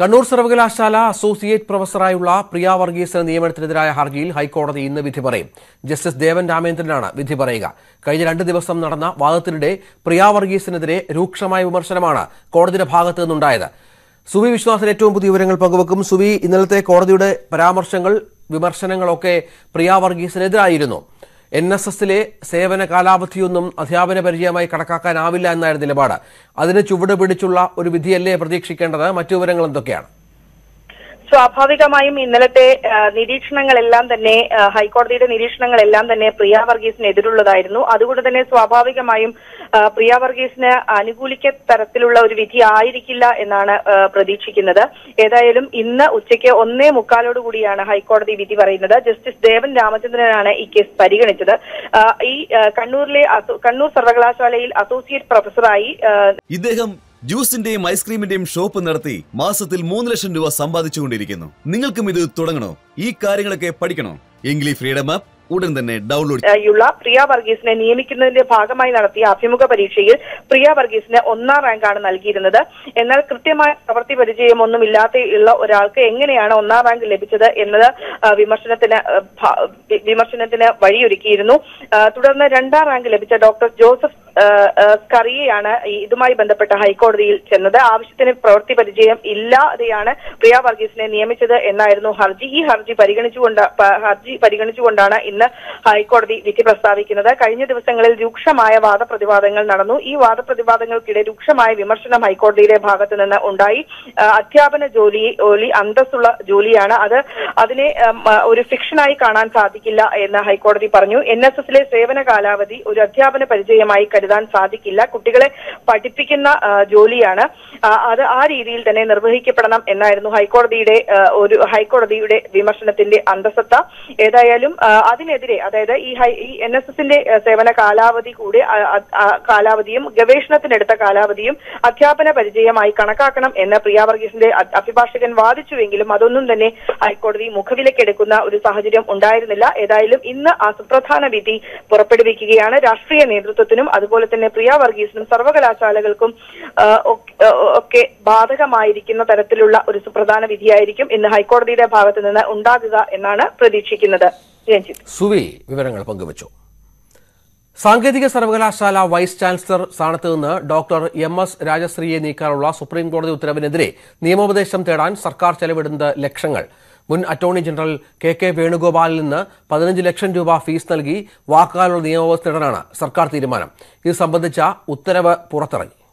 കണ്ണൂർ സർവകലാശാല അസോസിയേറ്റ് പ്രൊഫസറായുള്ള പ്രിയ വർഗീസിന് നിയമനത്തിനെതിരായ ഹർജിയിൽ ഹൈക്കോടതി ഇന്ന് വിധി പറയും. ജസ്റ്റിസ് ദേവൻ രാമേന്ദ്രനാണ് വിധി പറയുക. കഴിഞ്ഞ രണ്ട് ദിവസം നടന്ന വാദത്തിനിടെ പ്രിയ വർഗീസിനെതിരെ രൂക്ഷമായ വിമർശനമാണ് കോടതിയുടെ ഭാഗത്തു നിന്നുണ്ടായത്. സുവി വിശ്വാസിന് ഏറ്റവും പുതിയ വിവരങ്ങൾ പങ്കുവെക്കും. സുവി ഇന്നലത്തെ കോടതിയുടെ പരാമർശങ്ങൾ വിമർശനങ്ങളൊക്കെ പ്രിയ വർഗീസിനെതിരായിരുന്നു. എൻ എസ് എസിലെ സേവന കാലാവധിയൊന്നും അധ്യാപന പരിചയമായി കണക്കാക്കാനാവില്ല എന്നായിരുന്നു നിലപാട്. അതിന് ചുവട് പിടിച്ചുള്ള ഒരു വിധിയല്ലേ പ്രതീക്ഷിക്കേണ്ടത്? മറ്റു വിവരങ്ങൾ എന്തൊക്കെയാണ്? സ്വാഭാവികമായും ഇന്നലത്തെ നിരീക്ഷണങ്ങളെല്ലാം തന്നെ ഹൈക്കോടതിയുടെ നിരീക്ഷണങ്ങളെല്ലാം തന്നെ പ്രിയ വർഗീസിന് എതിരുള്ളതായിരുന്നു. അതുകൊണ്ട് തന്നെ സ്വാഭാവികമായും പ്രിയ വർഗീസിന് അനുകൂലിക്ക തരത്തിലുള്ള ഒരു വിധി ആയിരിക്കില്ല എന്നാണ് പ്രതീക്ഷിക്കുന്നത്. ഏതായാലും ഇന്ന് ഉച്ചയ്ക്ക് ഒന്നേ മുക്കാലോടുകൂടിയാണ് ഹൈക്കോടതി വിധി പറയുന്നത്. ജസ്റ്റിസ് ദേവൻ രാമചന്ദ്രനാണ് ഈ കേസ് പരിഗണിച്ചത്. ഈ കണ്ണൂരിലെ കണ്ണൂർ സർവകലാശാലയിൽ അസോസിയേറ്റ് പ്രൊഫസറായി ഇദ്ദേഹം ജ്യൂസിന്റെയും ഐസ്ക്രീമിന്റെയും ഷോപ്പ് നടത്തി മാസത്തിൽ മൂന്ന് ലക്ഷം രൂപ സമ്പാദിച്ചുകൊണ്ടിരിക്കുന്നു. നിങ്ങൾക്കും ഇത് തുടങ്ങണോ? ഈ കാര്യങ്ങളൊക്കെ പഠിക്കണോ? ഇംഗ്ലീഷ് ഫ്രീഡം ആപ്പ് ഉടൻ തന്നെ ഡൗൺലോഡ് യുള്ള പ്രിയ വർഗീസിനെ നിയമിക്കുന്നതിന്റെ ഭാഗമായി നടത്തിയ അഭിമുഖ പരീക്ഷയിൽ പ്രിയ വർഗീസിന് ഒന്നാം റാങ്കാണ് നൽകിയിരുന്നത്. എന്നാൽ കൃത്യമായ പ്രവൃത്തി പരിചയം ഒന്നും ഇല്ലാത്ത ഉള്ള ഒരാൾക്ക് എങ്ങനെയാണ് ഒന്നാം റാങ്ക് ലഭിച്ചത് എന്നത് വിമർശനത്തിന് വിമർശനത്തിന് വഴിയൊരുക്കിയിരുന്നു. തുടർന്ന് രണ്ടാം റാങ്ക് ലഭിച്ച ഡോക്ടർ ജോസഫ് ആ, ഇതുമായി ബന്ധപ്പെട്ട ഹൈക്കോടതിയിൽ ചെന്നത്. ആവശ്യത്തിന് പ്രവൃത്തി പരിചയം ഇല്ലാതെയാണ് പ്രിയ വർഗീസിനെ നിയമിച്ചത് എന്നായിരുന്നു ഹർജി. ഈ ഹർജി പരിഗണിച്ചുകൊണ്ട് ഹർജി പരിഗണിച്ചുകൊണ്ടാണ് ഇന്ന് ഹൈക്കോടതി വിധി പ്രസ്താവിക്കുന്നത്. കഴിഞ്ഞ ദിവസങ്ങളിൽ രൂക്ഷമായ വാദപ്രതിവാദങ്ങൾ നടന്നു. ഈ വാദപ്രതിവാദങ്ങൾക്കിടെ രൂക്ഷമായ വിമർശനം ഹൈക്കോടതിയുടെ ഭാഗത്തു നിന്ന് ഉണ്ടായി. അധ്യാപന ജോലി ജോലി അന്തസ്സുള്ള ജോലിയാണ് അത്. അതിനെ ഒരു ഫിക്ഷനായി കാണാൻ സാധിക്കില്ല എന്ന് ഹൈക്കോടതി പറഞ്ഞു. എൻ എസ് എസിലെ സേവന കാലാവധി ഒരു അധ്യാപന പരിചയമായി കരുതാൻ സാധിക്കില്ല. കുട്ടികളെ പഠിപ്പിക്കുന്ന ജോലിയാണ്. അത് ആ രീതിയിൽ തന്നെ നിർവഹിക്കപ്പെടണം എന്നായിരുന്നു ഹൈക്കോടതിയുടെ ഒരു ഹൈക്കോടതിയുടെ വിമർശനത്തിന്റെ അന്തസത്ത. ഏതായാലും അതിനെതിരെ അതായത് ഈ ഹൈ ഈ എൻ എസ് എസിന്റെ സേവന കാലാവധി കൂടി കാലാവധിയും ഗവേഷണത്തിനെടുത്ത കാലാവധിയും അധ്യാപന പരിചയമായി കണക്കാക്കണം എന്ന് പ്രിയ വർഗീസിന്റെ അഭിഭാഷകൻ വാദിച്ചുവെങ്കിലും അതൊന്നും തന്നെ ഹൈക്കോടതി മുഖവിലക്കെടുക്കുന്ന ഒരു സാഹചര്യം ഉണ്ടായിരുന്നില്ല. ഏതായാലും ഇന്ന് ആ സുപ്രധാന വിധി പുറപ്പെടുവിക്കുകയാണ്. രാഷ്ട്രീയ നേതൃത്വത്തിനും അതുപോലെ തന്നെ പ്രിയ വർഗീസിനും സർവകലാശാലകൾക്കും ഒക്കെ- ബാധകമായിരിക്കുന്ന തരത്തിലുള്ള ഒരു സുപ്രധാന വിധിയായിരിക്കും ഇന്ന് ഹൈക്കോടതിയുടെ ഭാഗത്ത് നിന്ന് ഉണ്ടാകുക എന്നാണ് പ്രതീക്ഷിക്കുന്നത്. രഞ്ജിത്ത്. സുവി വിവരങ്ങൾ പങ്കുവച്ചു. സാങ്കേതിക സർവകലാശാല വൈസ് ചാൻസലർ സ്ഥാനത്ത് നിന്ന് ഡോക്ടർ എം എസ് രാജശ്രീയെ നീക്കാനുള്ള സുപ്രീംകോടതി ഉത്തരവിനെതിരെ നിയമോപദേശം തേടാൻ സർക്കാർ ചെലവിടുന്നത് ലക്ഷങ്ങൾ. മുൻ അറ്റോർണി ജനറൽ കെ കെ വേണുഗോപാലിൽ നിന്ന് പതിനഞ്ച് ലക്ഷം രൂപ ഫീസ് നൽകി വാക്കാലുള്ള തേടാനാണ് സർക്കാർ തീരുമാനം. ഇത് സംബന്ധിച്ച ഉത്തരവ് പുറത്തിറങ്ങി.